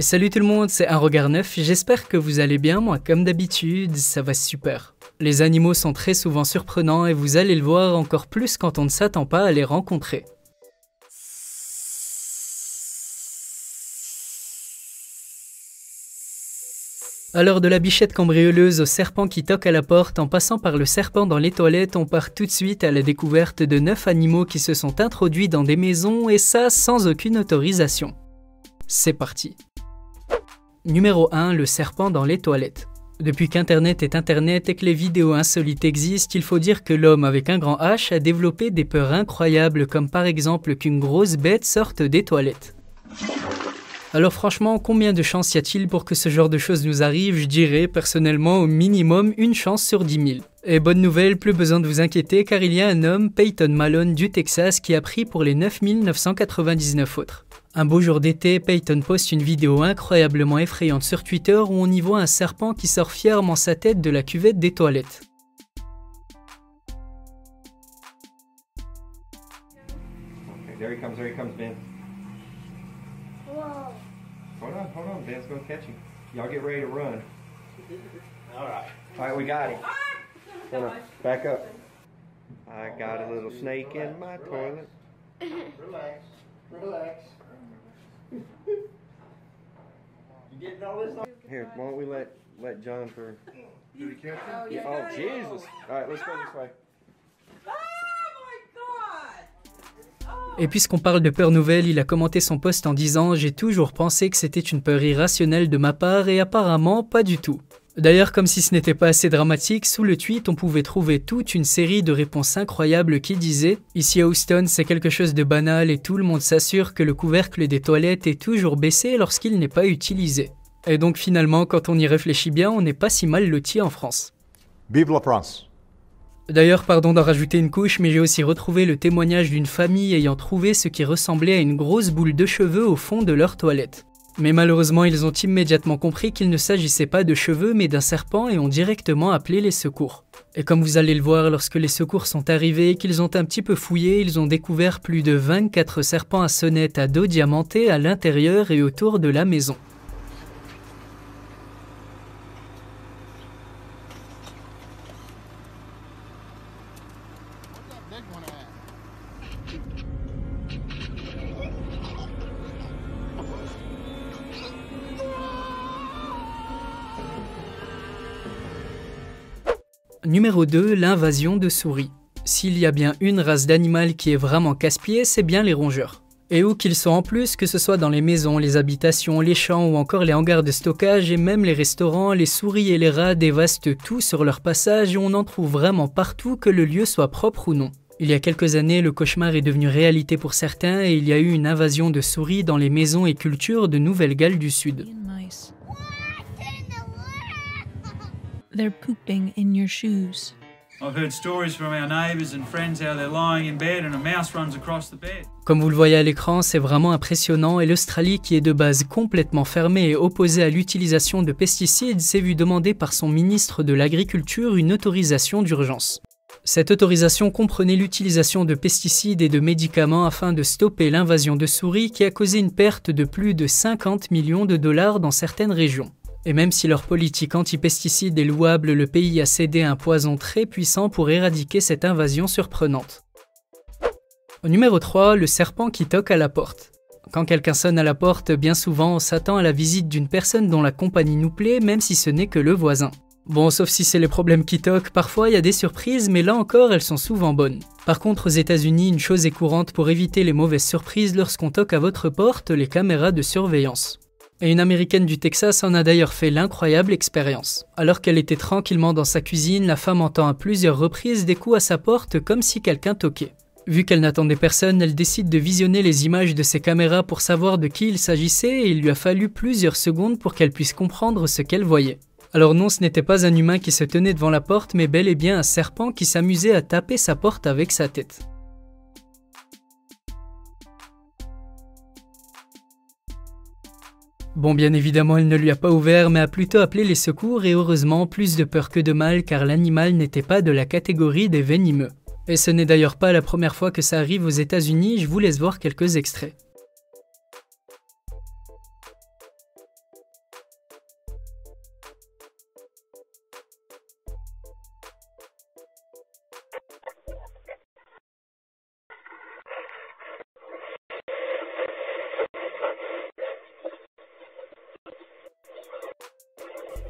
Salut tout le monde, c'est un regard neuf, j'espère que vous allez bien, moi comme d'habitude, ça va super. Les animaux sont très souvent surprenants et vous allez le voir encore plus quand on ne s'attend pas à les rencontrer. Alors de la bichette cambrioleuse au serpent qui toque à la porte, en passant par le serpent dans les toilettes, on part tout de suite à la découverte de 9 animaux qui se sont introduits dans des maisons et ça sans aucune autorisation. C'est parti. Numéro 1, le serpent dans les toilettes. Depuis qu'Internet est Internet et que les vidéos insolites existent, il faut dire que l'homme avec un grand H a développé des peurs incroyables comme par exemple qu'une grosse bête sorte des toilettes. Alors franchement, combien de chances y a-t-il pour que ce genre de choses nous arrive? Je dirais personnellement au minimum une chance sur 10 000. Et bonne nouvelle, plus besoin de vous inquiéter car il y a un homme, Peyton Malone du Texas, qui a pris pour les 9999 autres. Un beau jour d'été, Peyton poste une vidéo incroyablement effrayante sur Twitter où on y voit un serpent qui sort fièrement sa tête de la cuvette des toilettes. Hold on, hold on, Ben's gonna catch him. Y'all get ready to run. All right. All right, we got him. Hold on, back up. I got a little snake in my toilet. Relax. Relax. you getting all this? On? Here, why don't we let let John for? Did he catch Oh, Yeah, oh Jesus! All right, let's go this way. Et puisqu'on parle de peur nouvelle, il a commenté son post en disant J'ai toujours pensé que c'était une peur irrationnelle de ma part et apparemment pas du tout. D'ailleurs, comme si ce n'était pas assez dramatique, sous le tweet, on pouvait trouver toute une série de réponses incroyables qui disaient Ici à Houston, c'est quelque chose de banal et tout le monde s'assure que le couvercle des toilettes est toujours baissé lorsqu'il n'est pas utilisé. Et donc finalement, quand on y réfléchit bien, on n'est pas si mal loti en France. Vive la France. D'ailleurs, pardon d'en rajouter une couche, mais j'ai aussi retrouvé le témoignage d'une famille ayant trouvé ce qui ressemblait à une grosse boule de cheveux au fond de leur toilette. Mais malheureusement, ils ont immédiatement compris qu'il ne s'agissait pas de cheveux mais d'un serpent et ont directement appelé les secours. Et comme vous allez le voir, lorsque les secours sont arrivés et qu'ils ont un petit peu fouillé, ils ont découvert plus de 24 serpents à sonnette à dos diamantés à l'intérieur et autour de la maison. Numéro 2, l'invasion de souris. S'il y a bien une race d'animal qui est vraiment casse-pied, c'est bien les rongeurs. Et où qu'ils soient en plus, que ce soit dans les maisons, les habitations, les champs ou encore les hangars de stockage et même les restaurants, les souris et les rats dévastent tout sur leur passage et on en trouve vraiment partout que le lieu soit propre ou non. Il y a quelques années, le cauchemar est devenu réalité pour certains et il y a eu une invasion de souris dans les maisons et cultures de Nouvelle-Galles du Sud. They're pooping in your shoes. Comme vous le voyez à l'écran, c'est vraiment impressionnant et l'Australie, qui est de base complètement fermée et opposée à l'utilisation de pesticides, s'est vu demander par son ministre de l'Agriculture une autorisation d'urgence. Cette autorisation comprenait l'utilisation de pesticides et de médicaments afin de stopper l'invasion de souris qui a causé une perte de plus de 50 millions de dollars dans certaines régions. Et même si leur politique anti-pesticides est louable, le pays a cédé un poison très puissant pour éradiquer cette invasion surprenante. Au numéro 3, le serpent qui toque à la porte. Quand quelqu'un sonne à la porte, bien souvent on s'attend à la visite d'une personne dont la compagnie nous plaît, même si ce n'est que le voisin. Bon, sauf si c'est les problèmes qui toquent, parfois il y a des surprises, mais là encore elles sont souvent bonnes. Par contre, aux États-Unis, une chose est courante pour éviter les mauvaises surprises lorsqu'on toque à votre porte, les caméras de surveillance. Et une américaine du Texas en a d'ailleurs fait l'incroyable expérience. Alors qu'elle était tranquillement dans sa cuisine, la femme entend à plusieurs reprises des coups à sa porte comme si quelqu'un toquait. Vu qu'elle n'attendait personne, elle décide de visionner les images de ses caméras pour savoir de qui il s'agissait et il lui a fallu plusieurs secondes pour qu'elle puisse comprendre ce qu'elle voyait. Alors non, ce n'était pas un humain qui se tenait devant la porte, mais bel et bien un serpent qui s'amusait à taper sa porte avec sa tête. Bon, bien évidemment, elle ne lui a pas ouvert, mais a plutôt appelé les secours et heureusement plus de peur que de mal car l'animal n'était pas de la catégorie des venimeux. Et ce n'est d'ailleurs pas la première fois que ça arrive aux États-Unis, je vous laisse voir quelques extraits.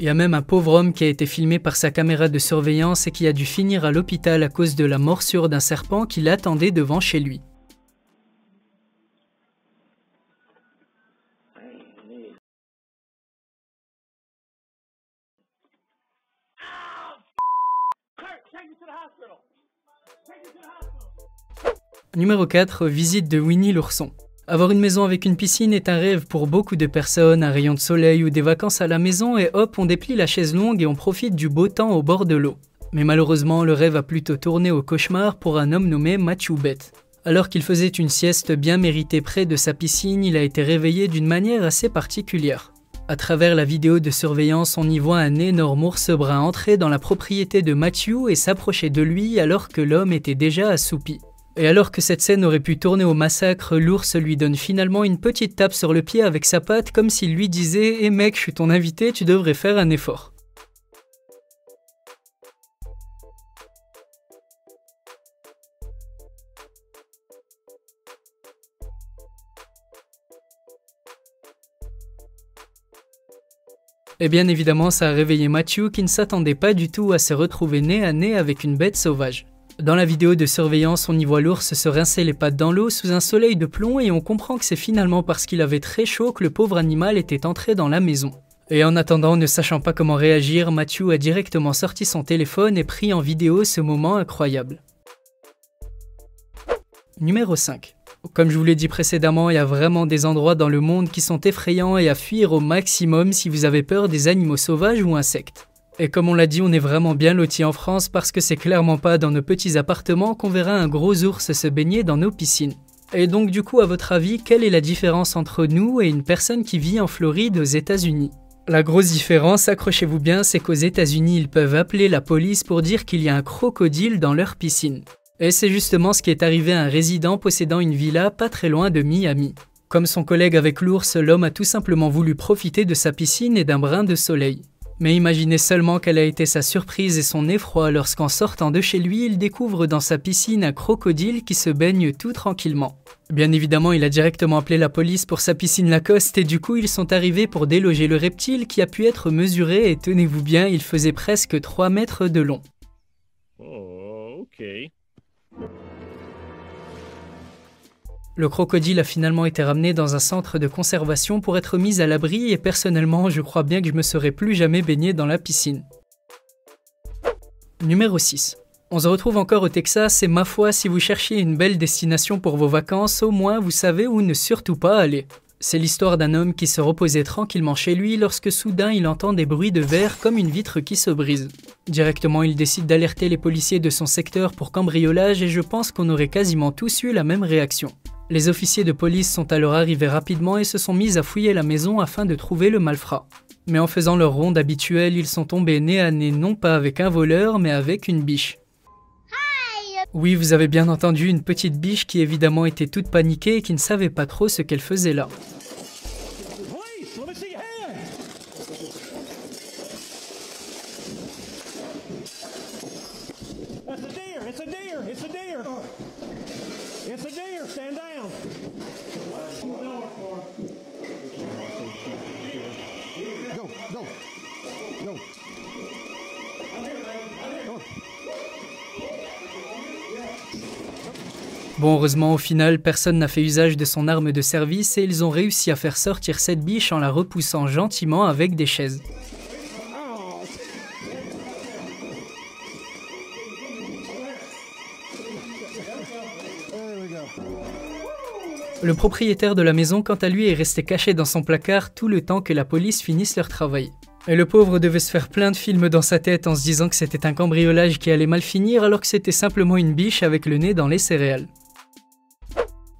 Il y a même un pauvre homme qui a été filmé par sa caméra de surveillance et qui a dû finir à l'hôpital à cause de la morsure d'un serpent qui l'attendait devant chez lui. Numéro 4. Visite de Winnie l'ourson. Avoir une maison avec une piscine est un rêve pour beaucoup de personnes, un rayon de soleil ou des vacances à la maison et hop, on déplie la chaise longue et on profite du beau temps au bord de l'eau. Mais malheureusement, le rêve a plutôt tourné au cauchemar pour un homme nommé Matthew Bett. Alors qu'il faisait une sieste bien méritée près de sa piscine, il a été réveillé d'une manière assez particulière. À travers la vidéo de surveillance, on y voit un énorme ours brun entrer dans la propriété de Matthew et s'approcher de lui alors que l'homme était déjà assoupi. Et alors que cette scène aurait pu tourner au massacre, l'ours lui donne finalement une petite tape sur le pied avec sa patte comme s'il lui disait Eh mec, je suis ton invité, tu devrais faire un effort. Et bien évidemment, ça a réveillé Matthew qui ne s'attendait pas du tout à se retrouver nez à nez avec une bête sauvage. Dans la vidéo de surveillance, on y voit l'ours se rincer les pattes dans l'eau sous un soleil de plomb et on comprend que c'est finalement parce qu'il avait très chaud que le pauvre animal était entré dans la maison. Et en attendant, ne sachant pas comment réagir, Matthew a directement sorti son téléphone et pris en vidéo ce moment incroyable. Numéro 5. Comme je vous l'ai dit précédemment, il y a vraiment des endroits dans le monde qui sont effrayants et à fuir au maximum si vous avez peur des animaux sauvages ou insectes. Et comme on l'a dit, on est vraiment bien lotis en France parce que c'est clairement pas dans nos petits appartements qu'on verra un gros ours se baigner dans nos piscines. Et donc du coup, à votre avis, quelle est la différence entre nous et une personne qui vit en Floride aux États-Unis? La grosse différence, accrochez-vous bien, c'est qu'aux États-Unis, ils peuvent appeler la police pour dire qu'il y a un crocodile dans leur piscine. Et c'est justement ce qui est arrivé à un résident possédant une villa pas très loin de Miami. Comme son collègue avec l'ours, l'homme a tout simplement voulu profiter de sa piscine et d'un brin de soleil. Mais imaginez seulement quelle a été sa surprise et son effroi lorsqu'en sortant de chez lui, il découvre dans sa piscine un crocodile qui se baigne tout tranquillement. Bien évidemment, il a directement appelé la police pour sa piscine Lacoste et du coup, ils sont arrivés pour déloger le reptile qui a pu être mesuré et tenez-vous bien, il faisait presque 3 mètres de long. Oh, ok. Le crocodile a finalement été ramené dans un centre de conservation pour être mis à l'abri et personnellement, je crois bien que je me serais plus jamais baigné dans la piscine. Numéro 6. On se retrouve encore au Texas et ma foi, si vous cherchiez une belle destination pour vos vacances, au moins vous savez où ne surtout pas aller. C'est l'histoire d'un homme qui se reposait tranquillement chez lui lorsque soudain il entend des bruits de verre comme une vitre qui se brise. Directement il décide d'alerter les policiers de son secteur pour cambriolage et je pense qu'on aurait quasiment tous eu la même réaction. Les officiers de police sont alors arrivés rapidement et se sont mis à fouiller la maison afin de trouver le malfrat. Mais en faisant leur ronde habituelle, ils sont tombés nez à nez non pas avec un voleur, mais avec une biche. Oui, vous avez bien entendu, une petite biche qui évidemment était toute paniquée et qui ne savait pas trop ce qu'elle faisait là. Bon, heureusement, au final, personne n'a fait usage de son arme de service et ils ont réussi à faire sortir cette biche en la repoussant gentiment avec des chaises. Le propriétaire de la maison, quant à lui, est resté caché dans son placard tout le temps que la police finisse leur travail. Et le pauvre devait se faire plein de films dans sa tête en se disant que c'était un cambriolage qui allait mal finir alors que c'était simplement une biche avec le nez dans les céréales.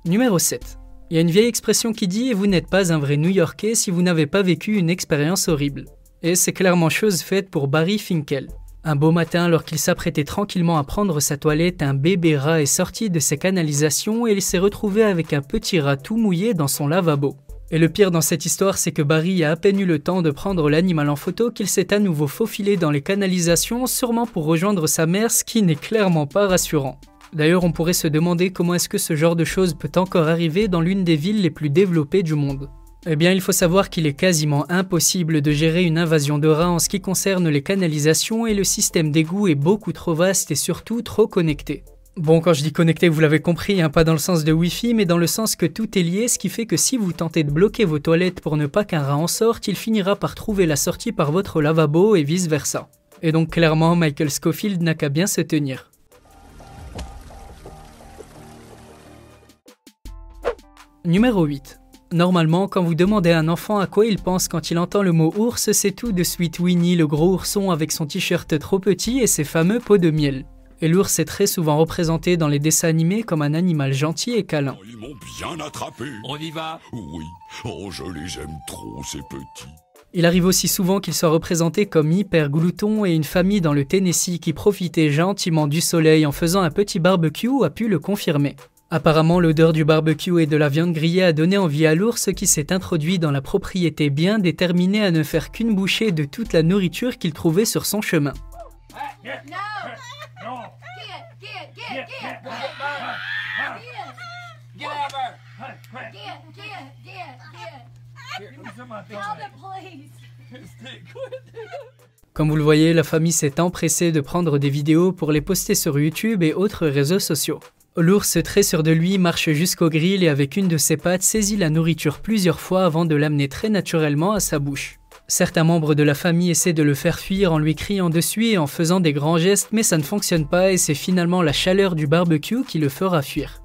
Numéro 7. Il y a une vieille expression qui dit Vous n'êtes pas un vrai New-Yorkais si vous n'avez pas vécu une expérience horrible. Et c'est clairement chose faite pour Barry Finkel. Un beau matin, alors qu'il s'apprêtait tranquillement à prendre sa toilette, un bébé rat est sorti de ses canalisations et il s'est retrouvé avec un petit rat tout mouillé dans son lavabo. Et le pire dans cette histoire, c'est que Barry a à peine eu le temps de prendre l'animal en photo qu'il s'est à nouveau faufilé dans les canalisations, sûrement pour rejoindre sa mère, ce qui n'est clairement pas rassurant. D'ailleurs, on pourrait se demander comment est-ce que ce genre de choses peut encore arriver dans l'une des villes les plus développées du monde. Eh bien, il faut savoir qu'il est quasiment impossible de gérer une invasion de rats en ce qui concerne les canalisations et le système d'égout est beaucoup trop vaste et surtout trop connecté. Bon, quand je dis connecté, vous l'avez compris, hein, pas dans le sens de Wi-Fi, mais dans le sens que tout est lié, ce qui fait que si vous tentez de bloquer vos toilettes pour ne pas qu'un rat en sorte, il finira par trouver la sortie par votre lavabo et vice-versa. Et donc clairement, Michael Scofield n'a qu'à bien se tenir. Numéro 8. Normalement, quand vous demandez à un enfant à quoi il pense quand il entend le mot ours, c'est tout de suite Winnie, le gros ourson avec son t-shirt trop petit et ses fameux pots de miel. Et l'ours est très souvent représenté dans les dessins animés comme un animal gentil et câlin. Ils m'ont bien attrapé. On y va? Oui. Oh, je les aime trop, ces petits. Il arrive aussi souvent qu'il soit représenté comme hyper glouton et une famille dans le Tennessee qui profitait gentiment du soleil en faisant un petit barbecue a pu le confirmer. Apparemment, l'odeur du barbecue et de la viande grillée a donné envie à l'ours qui s'est introduit dans la propriété bien déterminé à ne faire qu'une bouchée de toute la nourriture qu'il trouvait sur son chemin. Comme vous le voyez, la famille s'est empressée de prendre des vidéos pour les poster sur YouTube et autres réseaux sociaux. L'ours, très sûr de lui, marche jusqu'au grill et avec une de ses pattes saisit la nourriture plusieurs fois avant de l'amener très naturellement à sa bouche. Certains membres de la famille essaient de le faire fuir en lui criant dessus et en faisant des grands gestes, mais ça ne fonctionne pas et c'est finalement la chaleur du barbecue qui le fera fuir.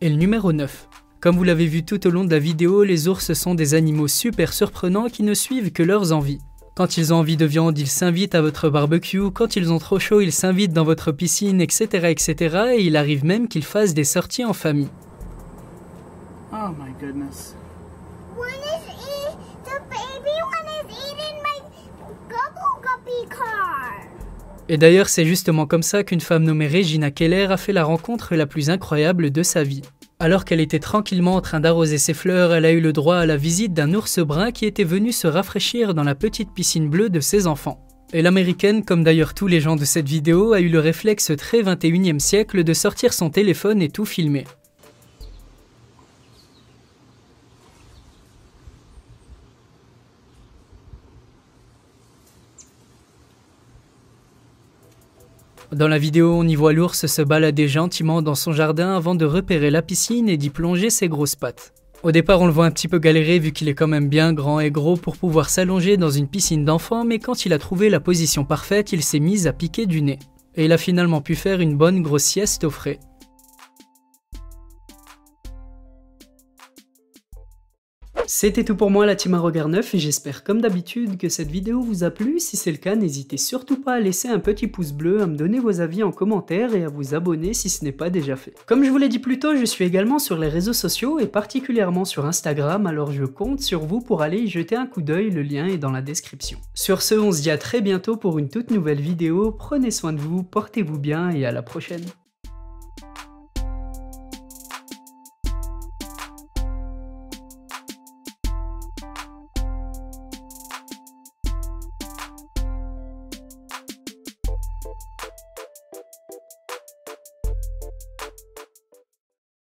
Et le numéro 9. Comme vous l'avez vu tout au long de la vidéo, les ours sont des animaux super surprenants qui ne suivent que leurs envies. Quand ils ont envie de viande, ils s'invitent à votre barbecue, quand ils ont trop chaud, ils s'invitent dans votre piscine, etc. etc. et il arrive même qu'ils fassent des sorties en famille. Oh my goodness. Et d'ailleurs, c'est justement comme ça qu'une femme nommée Regina Keller a fait la rencontre la plus incroyable de sa vie. Alors qu'elle était tranquillement en train d'arroser ses fleurs, elle a eu le droit à la visite d'un ours brun qui était venu se rafraîchir dans la petite piscine bleue de ses enfants. Et l'américaine, comme d'ailleurs tous les gens de cette vidéo, a eu le réflexe très 21e siècle de sortir son téléphone et tout filmer. Dans la vidéo, on y voit l'ours se balader gentiment dans son jardin avant de repérer la piscine et d'y plonger ses grosses pattes. Au départ, on le voit un petit peu galérer vu qu'il est quand même bien grand et gros pour pouvoir s'allonger dans une piscine d'enfants, mais quand il a trouvé la position parfaite, il s'est mis à piquer du nez. Et il a finalement pu faire une bonne grosse sieste au frais. C'était tout pour moi la team regard neuf et j'espère comme d'habitude que cette vidéo vous a plu. Si c'est le cas, n'hésitez surtout pas à laisser un petit pouce bleu, à me donner vos avis en commentaire et à vous abonner si ce n'est pas déjà fait. Comme je vous l'ai dit plus tôt, je suis également sur les réseaux sociaux et particulièrement sur Instagram, alors je compte sur vous pour aller y jeter un coup d'œil, le lien est dans la description. Sur ce, on se dit à très bientôt pour une toute nouvelle vidéo, prenez soin de vous, portez-vous bien et à la prochaine.